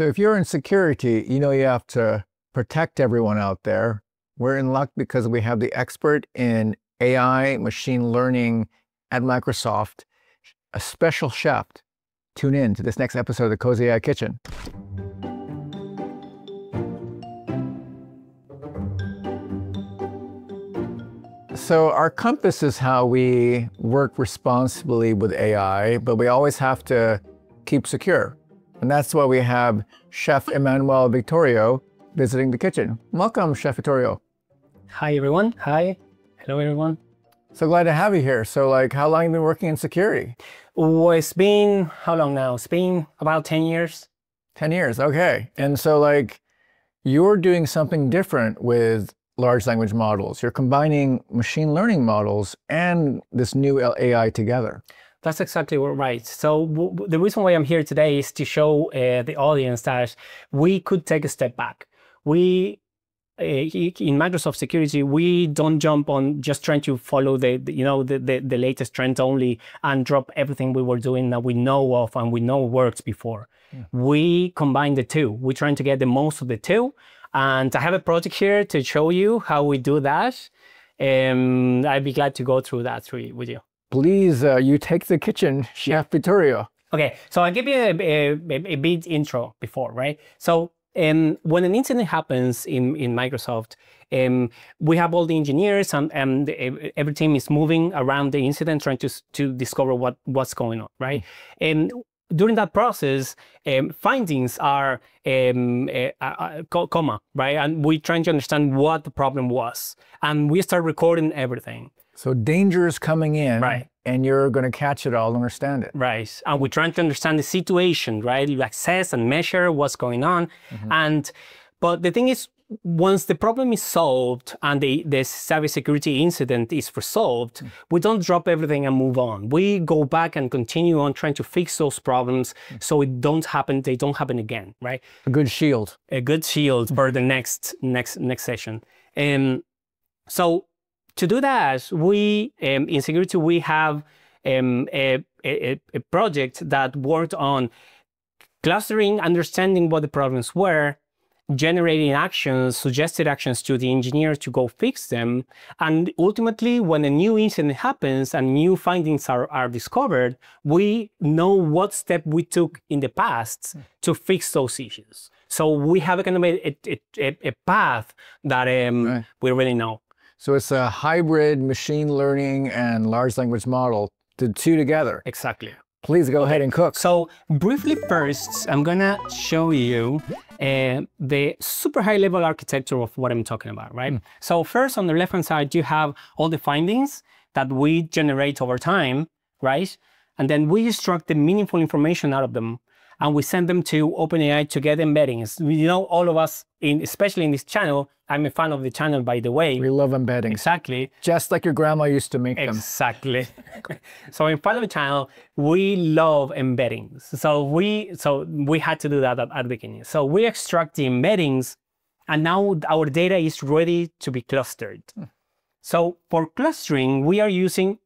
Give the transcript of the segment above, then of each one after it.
So if you're in security, you know you have to protect everyone out there. We're in luck because we have the expert in AI, machine learning at Microsoft, a special chef. Tune in to this next episode of the Cozy AI Kitchen. So our compass is how we work responsibly with AI, but we always have to keep secure. And that's why we have Chef Emmanuel Victorio visiting the kitchen. Welcome, Chef Victorio. Hi, everyone. Hi. Hello, everyone. So glad to have you here. So like, how long have you been working in security? Well, it's been, how long now? It's been about 10 years. 10 years, okay. And so like, you're doing something different with large language models. You're combining machine learning models and this new AI together. That's exactly right. So the reason why I'm here today is to show uh, the audience that we could take a step back. We uh, in Microsoft security, we don't jump on just trying to follow the, the you know the, the, the latest trend only and drop everything we were doing that we know of and we know works before. Yeah. We combine the two. We're trying to get the most of the two and I have a project here to show you how we do that. And I'd be glad to go through that with you. Please, uh, you take the kitchen, Chef Victorio. Okay, so I'll give you a, a, a bit intro before, right? So um, when an incident happens in, in Microsoft, um, we have all the engineers and, and every team is moving around the incident trying to, to discover what, what's going on, right? And during that process, um, findings are um, a, a, comma, right? And we're trying to understand what the problem was. And we start recording everything. So danger is coming in, right? And you're going to catch it all and understand it, right? And we're trying to understand the situation, right? You assess and measure what's going on, mm -hmm. and but the thing is, once the problem is solved and the, the cybersecurity incident is resolved, mm. we don't drop everything and move on. We go back and continue on trying to fix those problems mm. so it don't happen, they don't happen again, right? A good shield. A good shield for the next next next session. And so to do that, we um, in security we have um, a, a, a project that worked on clustering, understanding what the problems were, generating actions, suggested actions to the engineer to go fix them. And ultimately, when a new incident happens and new findings are, are discovered, we know what step we took in the past hmm. to fix those issues. So we have a kind of a, a, a, a path that um, right. we really know. So it's a hybrid machine learning and large language model, the two together. Exactly. Please go okay. ahead and cook. So briefly first, I'm gonna show you uh, the super high level architecture of what I'm talking about, right? Mm. So first on the left-hand side, you have all the findings that we generate over time, right? And then we extract the meaningful information out of them and we send them to OpenAI to get embeddings. You know, all of us, in, especially in this channel, I'm a fan of the channel, by the way. We love embeddings. Exactly. Just like your grandma used to make them. Exactly. so in fan of the channel, we love embeddings. So we so we had to do that at, at the beginning. So we extract the embeddings, and now our data is ready to be clustered. Hmm. So for clustering, we are using,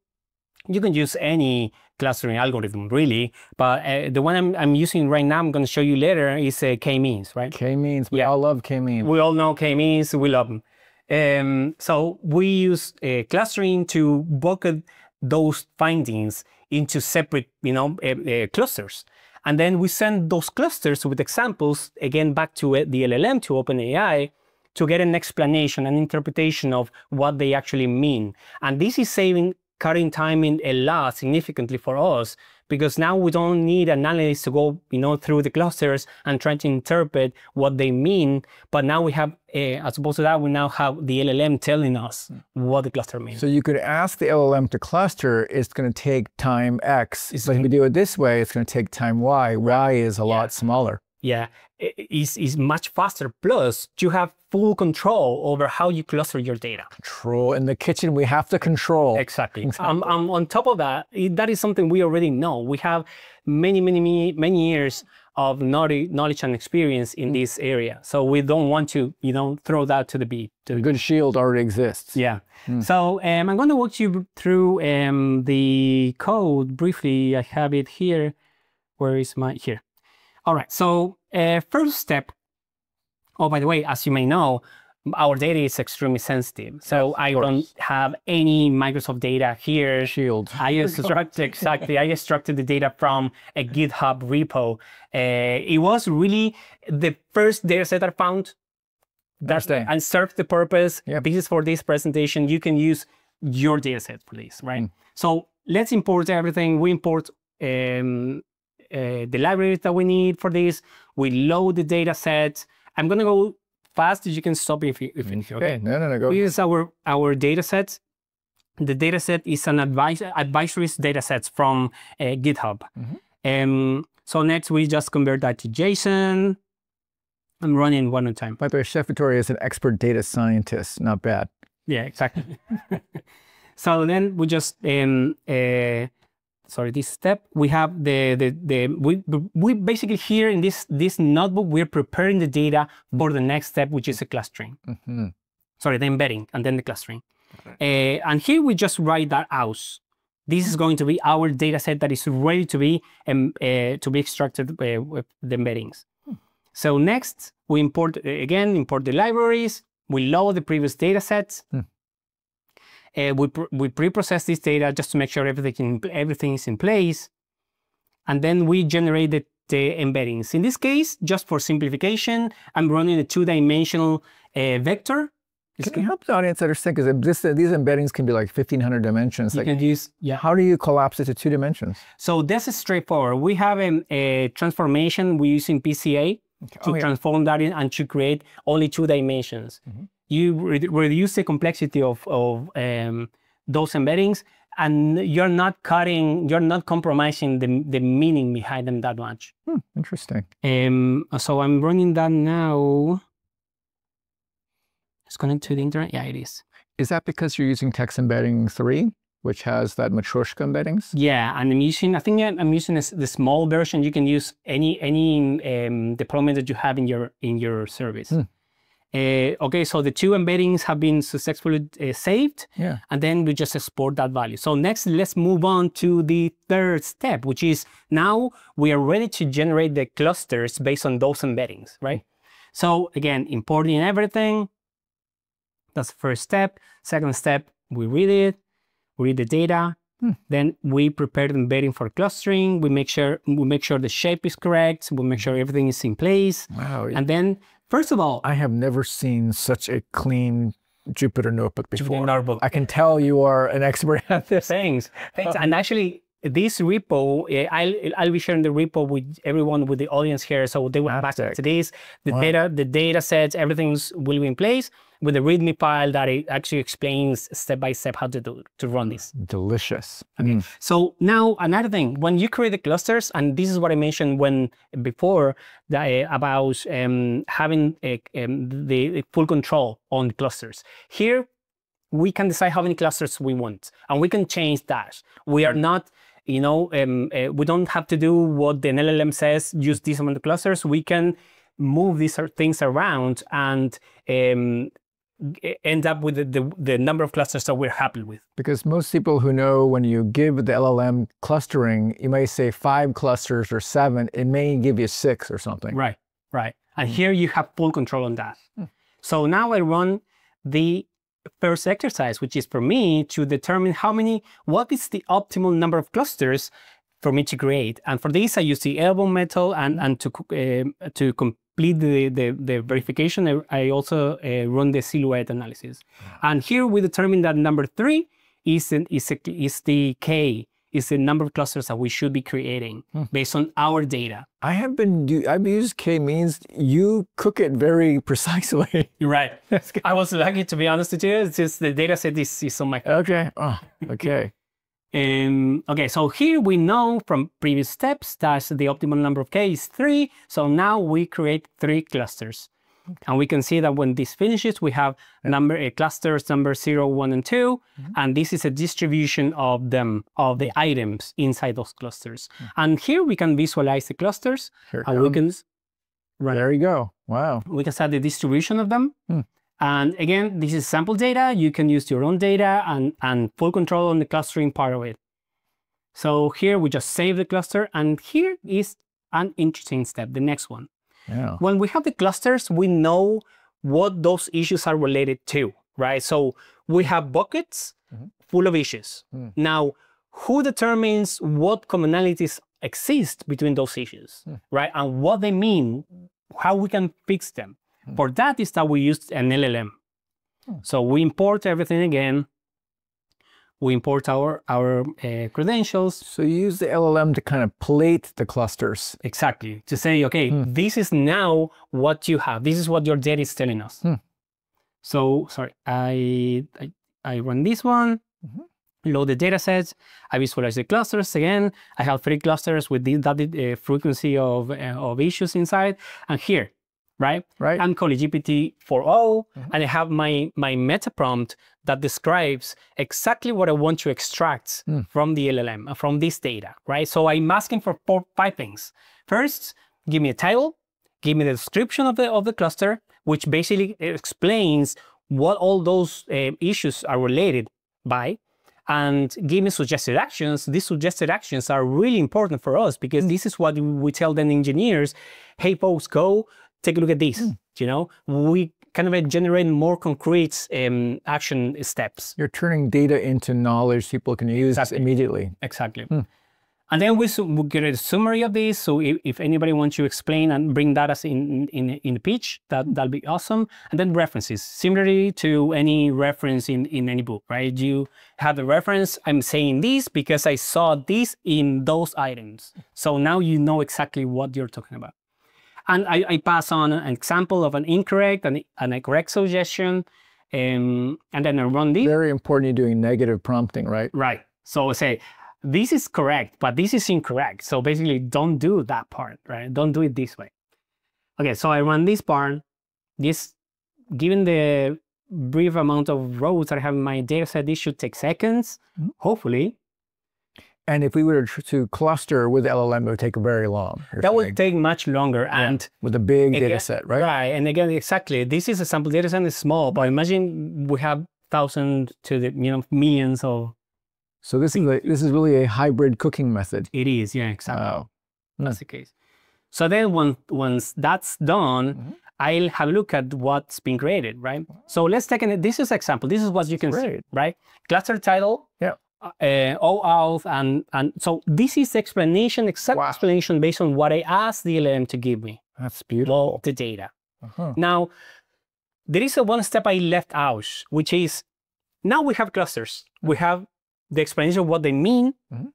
you can use any clustering algorithm, really. But uh, the one I'm, I'm, using right now, I'm going to show you later, is uh, k-means, right? K-means. We yeah. all love k-means. We all know k-means. We love them. Um, so we use uh, clustering to bucket those findings into separate, you know, uh, uh, clusters. And then we send those clusters with examples, again, back to uh, the LLM, to OpenAI, to get an explanation, an interpretation of what they actually mean. And this is saving cutting time in a lot significantly for us because now we don't need an analyst to go you know through the clusters and try to interpret what they mean. But now we have uh, as opposed to that we now have the llm telling us what the cluster means. So you could ask the llm to cluster it's going to take time x it's but if we do it this way it's going to take time y. Y is a yeah. lot smaller. Yeah, is is much faster. Plus, you have full control over how you cluster your data. Control in the kitchen, we have to control. Exactly. exactly. Um, um, on top of that, that is something we already know. We have many, many, many, many years of knowledge and experience in this area. So we don't want to, you know, throw that to the beat. To, good shield already exists. Yeah. Mm. So um, I'm going to walk you through um, the code briefly. I have it here. Where is my here? All right. So uh, first step. Oh, by the way, as you may know, our data is extremely sensitive. So I don't have any Microsoft data here. Shield. I extracted exactly. I extracted the data from a GitHub repo. Uh, it was really the first data set I found that and served the purpose. Yep. This is for this presentation. You can use your data set for this, right? Mm. So let's import everything. We import um, uh, the libraries that we need for this. We load the data set. I'm gonna go fast. You can stop if you, if, you Okay, no, no, no, go. we use our our data set. The data set is an advice advisory data sets from uh, GitHub. Um, so next we just convert that to JSON. I'm running one at a time. By the way, Chef Victorio is an expert data scientist. Not bad. Yeah, exactly. so then we just um, uh, sorry this step we have the the the we we basically here in this this notebook we're preparing the data for the next step which is the clustering. Mhm. sorry, the embedding and then the clustering. Uh, and here we just write that out. This is going to be our data set that is ready to be um, uh, to be extracted uh, with the embeddings. So next, we import uh, again import the libraries. We load the previous data sets. Hmm. Uh, we pr- we pre-process this data just to make sure everything everything is in place, and then we generate the, the embeddings. In this case, just for simplification, I'm running a two-dimensional uh, vector. It's Can you help the audience understand? Because this, these embeddings can be like 1500 dimensions. You Like, can use yeah. how do you collapse it to two dimensions? So this is straightforward. We have a, a transformation we use in PCA to Oh, yeah. transform that in, and to create only two dimensions. Mhm. You re- reduce the complexity of, of um, those embeddings, and you're not cutting, you're not compromising the, the meaning behind them that much. Hmm, interesting. Um, so I'm running that now. It's connected to the internet. Yeah, it is. Is that because you're using text embedding three, which has that Matryoshka embeddings? Yeah, and I'm using. I think I'm using the small version. You can use any any um, deployment that you have in your in your service. Hmm. Uh, okay, so the two embeddings have been successfully uh, saved, Yeah. and then we just export that value. So next, let's move on to the third step, which is now we are ready to generate the clusters based on those embeddings, right? So again, importing everything. That's the first step. Second step, we read it, we read the data, Hmm. then we prepare the embedding for clustering. We make sure we make sure the shape is correct. We make sure everything is in place. Wow. And then, first of all, I have never seen such a clean Jupyter notebook before. notebook. I can tell you are an expert at this. Thanks. Thanks. And actually, this repo, eh, I'll, I'll be sharing the repo with everyone, with the audience here. So they will have access to this. The Wow. data, the data sets, everything's will be in place with a README file that it actually explains step by step how to do to run this. Delicious. Mm. So now another thing, when you create the clusters, and this is what I mentioned when before that, uh, about um, having a, um, the, full control on the clusters. Here, we can decide how many clusters we want, and we can change that. We are not, you know, um, uh, we don't have to do what the LLM says. Use this amount of clusters. We can move these things around and um, end up with the, the, the number of clusters that we're happy with. Because most people who know when you give the LLM clustering, you may say five clusters or seven. It may give you six or something. Right, right. And mm. here you have full control on that. Hmm. So now I run the first exercise, which is for me to determine how many, what is the optimal number of clusters for me to create. And for this, I use the elbow method and, hmm. and to, uh, to complete the, the, the verification, I, I also uh, run the silhouette analysis. Ah. And here we determine that number three is, an, is, a, is the K, is the number of clusters that we should be creating hmm. based on our data. I have been, I've used k-means. You cook it very precisely. You're right. I was lucky to be honest with you. It's just the data set is, is on my. okay. Oh, okay. Um, okay, so here we know from previous steps that the optimal number of K is three. So now we create three clusters. And we can see that when this finishes, we have number uh, clusters number zero, one, and 2 And this is a distribution of them, of the items inside those clusters. And here we can visualize the clusters Here and we comes. can Right. There you go. Wow. we can set the distribution of them. Hmm. And again, this is sample data. You can use your own data and, and full control on the clustering part of it. So here we just save the cluster and here is an interesting step, the next one. Yeah. When we have the clusters, we know what those issues are related to, right? So we have buckets Mhm. full of issues. Mm. Now, who determines what commonalities exist between those issues, Mm. right? And what they mean, how we can fix them. Mm. For that is that we use an LLM. Mm. So we import everything again. We import our, our uh, credentials, So you use the LLM to kind of plate the clusters. Exactly. To say, okay, Hmm. this is now what you have. This is what your data is telling us. Hmm. So, sorry, I, I I run this one, Mhm. load the data sets. I visualize the clusters again. I have three clusters with the, that uh, frequency of uh, of issues inside. And here, right? Right? I'm calling GPT 4.0, Mhm. and I have my my meta prompt that describes exactly what I want to extract Hmm. from the LLM, uh, from this data, right? So I'm asking for four, five things. First, give me a title, give me the description of the of the cluster, which basically explains what all those uh, issues are related by, and give me suggested actions. These suggested actions are really important for us because this is what we tell the engineers, hey folks, go take a look at this. You know, we kind of generate more concrete um, action steps. You're turning data into knowledge people can use Exactly. immediately. Exactly. Hmm. And then we, we get a summary of this. So if, if anybody wants to explain and bring that as in, in, in the pitch, that, that'll be awesome. And then references, similarly to any reference in, in any book, right? You have the reference, I'm saying this because I saw this in those items. So now you know exactly what you're talking about. And I, I pass on an example of an incorrect and, and a correct suggestion. Um, and then I run this. Very important you're doing negative prompting, right? Right. So say, this is correct, but this is incorrect. So basically, don't do that part, right? Don't do it this way. Okay, so I run this part. This, given the brief amount of rows that I have in my data set, this should take seconds, Mhm. hopefully. And if we were to, cluster with LLM, it would take very long. That would take much longer. And with a big Again, data set, right? Right. And again, exactly. This is a sample data set is small, but imagine we have thousands to the you know millions of So this is a, this is really a hybrid cooking method. it is. Yeah, exactly. Wow. That's the case. So then when, once that's done, Mhm. I'll have a look at what's been created, right? So let's take an, this is example. This is what you can see, right? Cluster title, Yeah. Uh, OAuth, and, and so this is the explanation, exact Wow. explanation based on what I asked the LLM to give me, That's beautiful. well, the data. Uh-huh. Now, there is a one step I left out, which is now we have clusters. We have the explanation of what they mean Mhm.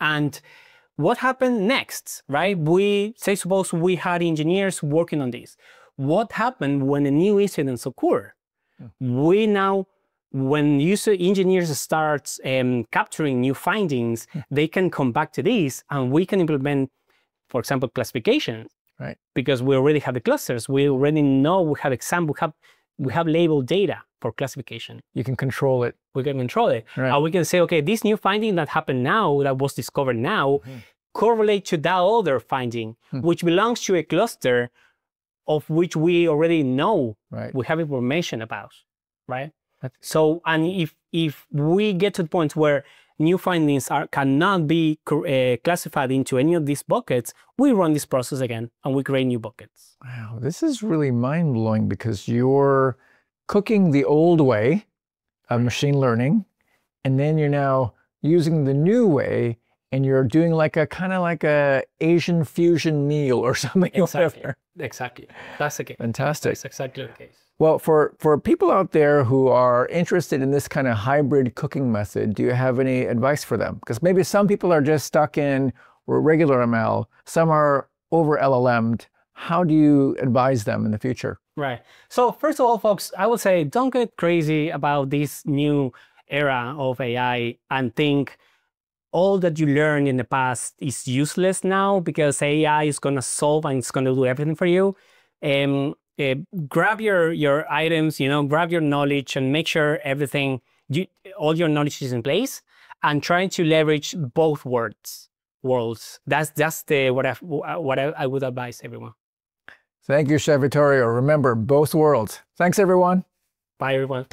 and what happened next, right? We say, suppose we had engineers working on this. What happened when a new incidents occur? We now, when user engineers start um, capturing new findings, they can come back to this and we can implement, for example, classification Right. because we already have the clusters. We already know we have example, we have we have labeled data for classification. You can control it. We can control it. Right. And we can say, okay, this new finding that happened now, that was discovered now, Mhm. correlate to that other finding, Hmm. which belongs to a cluster of which we already know Right. we have information about, right? So, and if if we get to the point where new findings are cannot be uh, classified into any of these buckets, we run this process again and we create new buckets. Wow, this is really mind blowing because you're cooking the old way of machine learning, and then you're now using the new way, and you're doing like a kind of like a Asian fusion meal or something. Exactly. whatever. Exactly. That's the case. Fantastic. That's exactly the case. Well, for, for people out there who are interested in this kind of hybrid cooking method, do you have any advice for them? Because maybe some people are just stuck in regular ML, some are over LLM'd. How do you advise them in the future? Right. So first of all, folks, I would say don't get crazy about this new era of AI and think all that you learned in the past is useless now because AI is going to solve and it's going to do everything for you. Um, uh, grab your your items, you know, grab your knowledge and make sure everything, you, all your knowledge is in place, and trying to leverage both worlds. Worlds. That's that's the what I what I, I would advise everyone. Thank you, Chef Victorio. Remember, both worlds. Thanks, everyone. Bye, everyone.